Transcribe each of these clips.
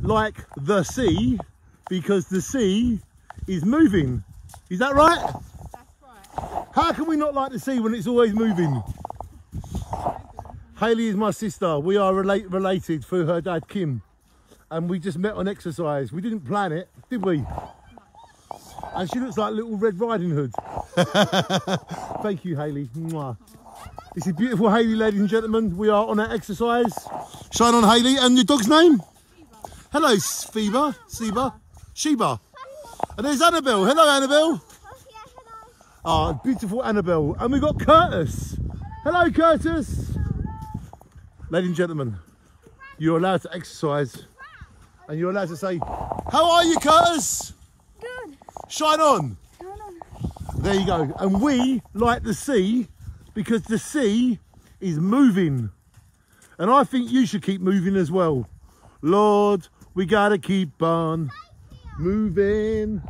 like the sea because the sea is moving. Is that right? That's right. How can we not like the sea when it's always moving? Hayley is my sister. We are relate, related through her dad Kim. And we just met on exercise. We didn't plan it, did we? And she looks like little Red Riding Hood. Thank you, Hayley. Mwah. This is beautiful Hayley, ladies and gentlemen. We are on our exercise. Shine on, Hayley. And your dog's name? Hello, Phoeba. Sheba. Sheba. And there's Annabelle. Hello, Annabelle. Ah, beautiful Annabelle. And we've got Curtis. Hello, Curtis. Ladies and gentlemen, you're allowed to exercise and you're allowed to say, How are you, Curtis? Good. Shine on. Come on. There you go. And we like the sea because the sea is moving. And I think you should keep moving as well. Lord, we gotta keep on moving.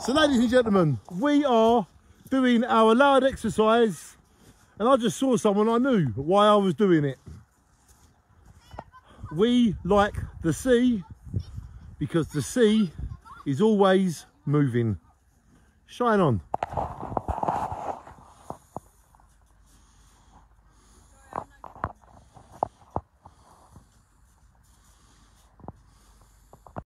So ladies and gentlemen, we are doing our loud exercise and I just saw someone I knew why I was doing it. We like the sea because the sea is always moving. Shine on.